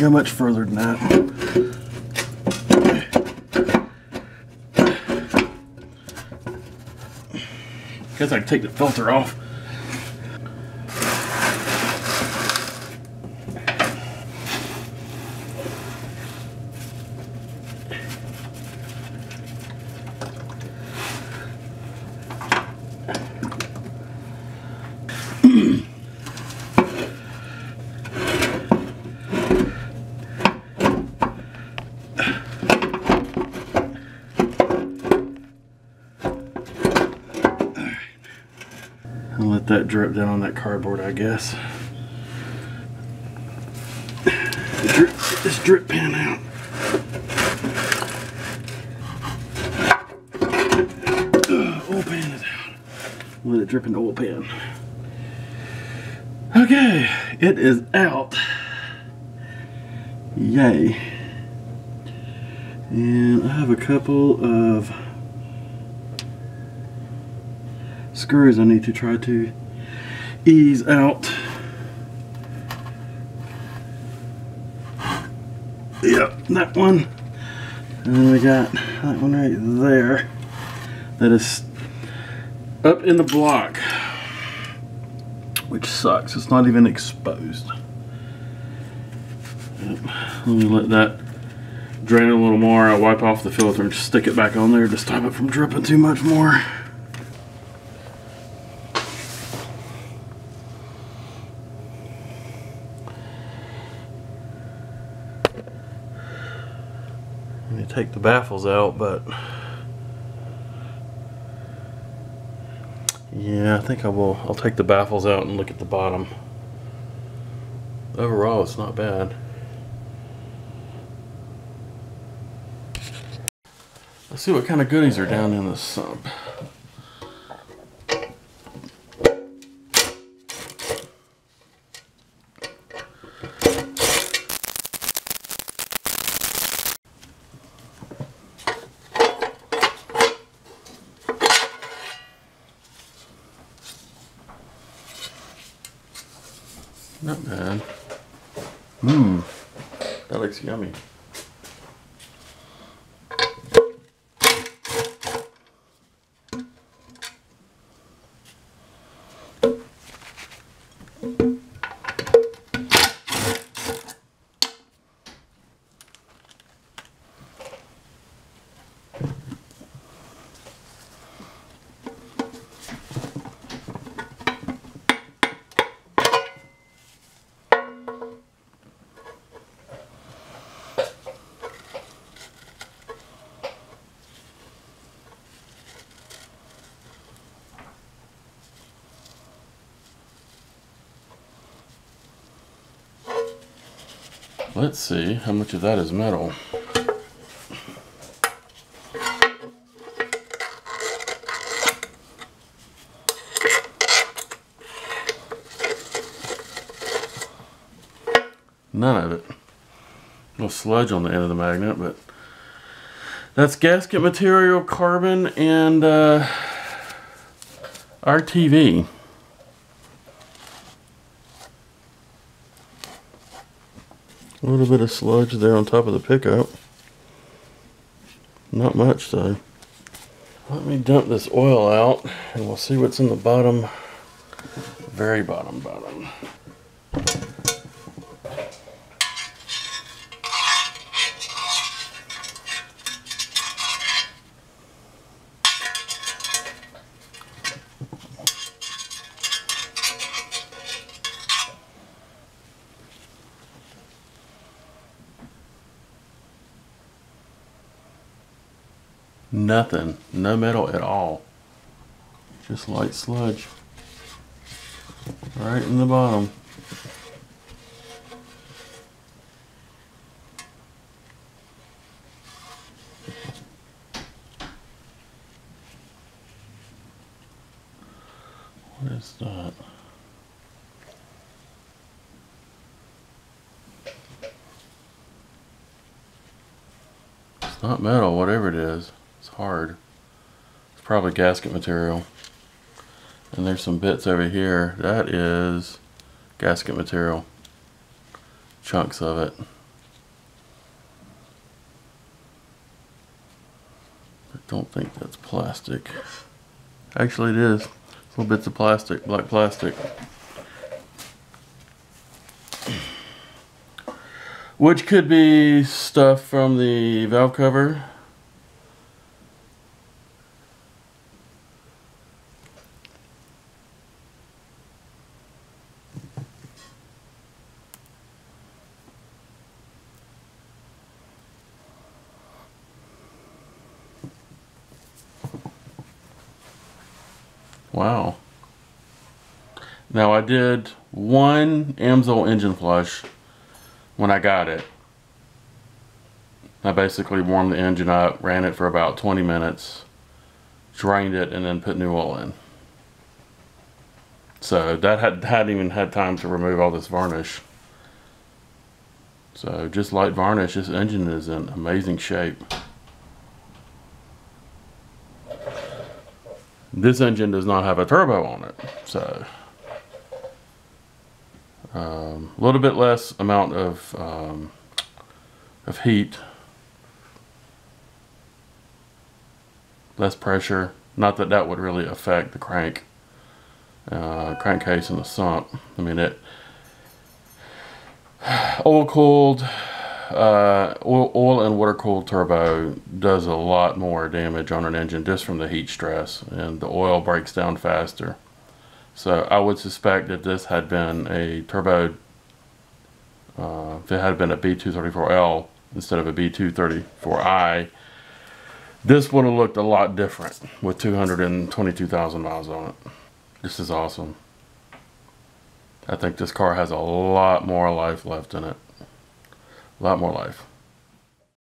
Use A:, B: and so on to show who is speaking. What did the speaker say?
A: go much further than that. Guess I can take the filter off. I'll let that drip down on that cardboard, I guess. Drip, get this drip pan out. Ugh, oil pan is out. Let it drip in the oil pan. Okay, it is out. Yay. And I have a couple of screws I need to try to ease out. Yep, that one. And then we got that one right there. That is up in the block. Which sucks. It's not even exposed. Yep. Let me let that drain a little more. I'll wipe off the filter and just stick it back on there to stop it from dripping too much more. Take the baffles out, but yeah, I think I will. I'll take the baffles out and look at the bottom. Overall, it's not bad. Let's see what kind of goodies are down in the sump. Not bad. Mmm. That looks yummy. Let's see how much of that is metal. None of it. No sludge on the end of the magnet, but that's gasket material, carbon, and uh, RTV. A little bit of sludge there on top of the pickup. Not much though. Let me dump this oil out and we'll see what's in the bottom, very bottom bottom. Nothing. No metal at all. Just light sludge. Right in the bottom. What is that? It's not metal, whatever it is. It's hard. It's probably gasket material. And there's some bits over here. That is gasket material. Chunks of it. I don't think that's plastic. Actually it is. Little bits of plastic, black plastic. Which could be stuff from the valve cover. Wow. Now I did one Amsoil engine flush when I got it. I basically warmed the engine up, ran it for about 20 minutes, drained it, and then put new oil in. So that had, hadn't even had time to remove all this varnish. So just light varnish, this engine is in amazing shape. This engine does not have a turbo on it, so um, a um, little bit less amount of um, of heat, less pressure. Not that that would really affect the crank uh, crankcase and the sump. I mean it oil cooled uh, oil, and water cooled turbo does a lot more damage on an engine just from the heat stress and the oil breaks down faster. So I would suspect that this had been a turbo, uh, if it had been a B234L instead of a B234i, this would have looked a lot different with 222,000 miles on it. This is awesome. I think this car has a lot more life left in it. A lot more life.